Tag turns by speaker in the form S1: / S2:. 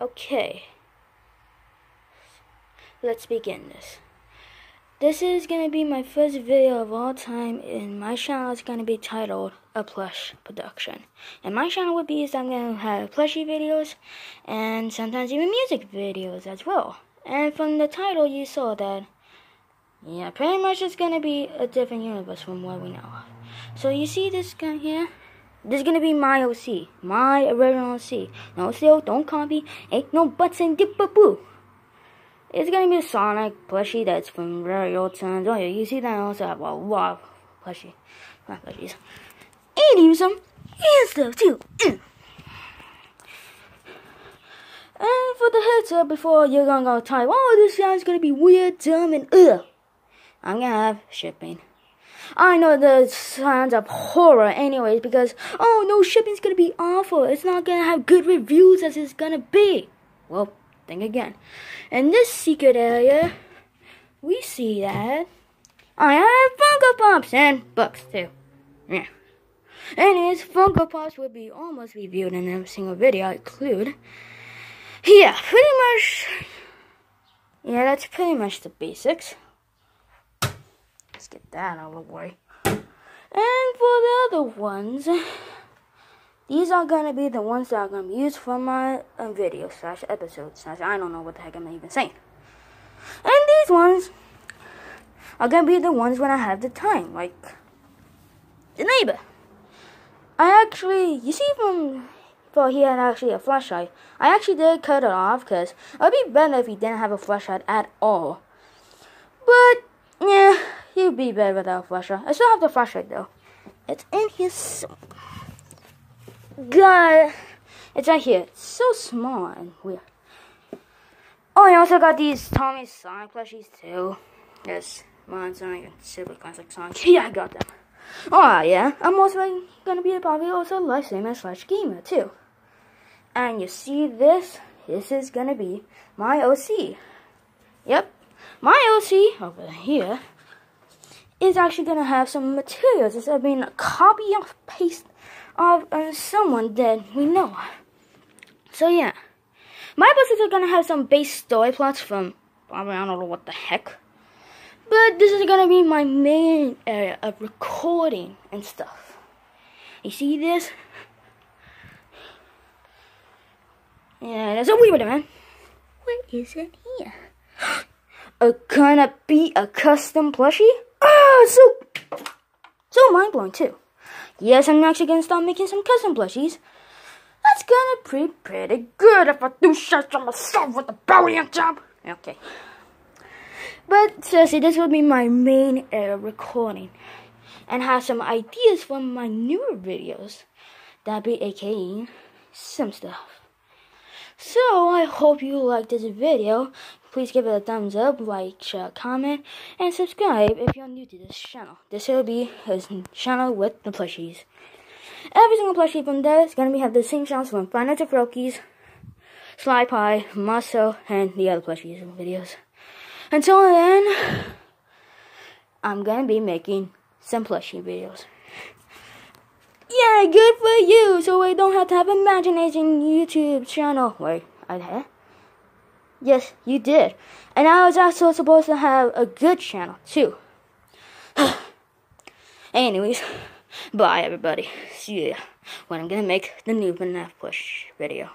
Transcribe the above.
S1: Okay. Let's begin this. This is gonna be my first video of all time, and my channel is gonna be titled A Plush Production. And my channel would be is I'm gonna have plushie videos, and sometimes even music videos as well. And from the title, you saw that, yeah, pretty much it's gonna be a different universe from what we know of. So you see this guy here? This is gonna be my OC, my original OC. No still, don't copy, ain't no buts and dip boo. It's gonna be a Sonic plushie that's from very old times. Oh yeah, you see that I also have a lot of plushie, not plushies. And even some and stuff too. Mm. And for the heads up before you're gonna go type, oh this sounds gonna be weird, dumb, and ugh. I'm gonna have shipping. I know the sounds of horror anyways because, oh no, shipping's gonna be awful. It's not gonna have good reviews as it's gonna be. Well, think again. In this secret area, we see that I have Funko Pops and books too. Yeah. Anyways, Funko Pops will be almost reviewed in every single video I include. Yeah, pretty much. Yeah, that's pretty much the basics. Let's get that out of the way. And for the other ones, these are gonna be the ones that are gonna be used for my um, video slash episode slash I don't know what the heck I'm even saying. And these ones are gonna be the ones when I have the time, like the neighbor. I actually, you see from, well, he had actually a flashlight. I actually did cut it off because it would be better if he didn't have a flashlight at all. But yeah, he'd be better without a flashlight. I still have the flashlight though. It's in his. God, it's right here. It's so small and weird. Oh, I also got these Tomy Sonic plushies too. Yes, mine Sonic and Super Classic Sonic. Yeah, I got them. Oh yeah, I'm also gonna be a probably also live streamer slash gamer too. And you see this? This is gonna be my OC. Yep, my OC over here is actually gonna have some materials. It's I mean a copy of paste of uh, someone that we know. So yeah, my books are gonna have some base story plots from I, mean, I don't know what the heck, but this is gonna be my main area of recording and stuff. You see this? Yeah, there's a weird man. What is it here? a gonna be a custom plushie? Ah, so so mind blowing too. Yes, I'm actually gonna start making some custom plushies. That's gonna be pretty good if I do shit on myself with the brilliant job. Okay. But seriously, this will be my main uh, recording and have some ideas for my newer videos. That be aka some stuff. So I hope you like this video. Please give it a thumbs up, like, comment, and subscribe if you're new to this channel. This will be his channel with the plushies. Every single plushie from there is gonna be have the same channels from Final Rokies, Sly Pie, Muscle, and the other plushies videos. Until then, I'm gonna be making some plushie videos. Yeah, good for you. So I don't have to have imagination YouTube channel. Wait, I have. Yes, you did. And I was also supposed to have a good channel too. Anyways, bye everybody. See ya when I'm gonna make the new FNAF push video.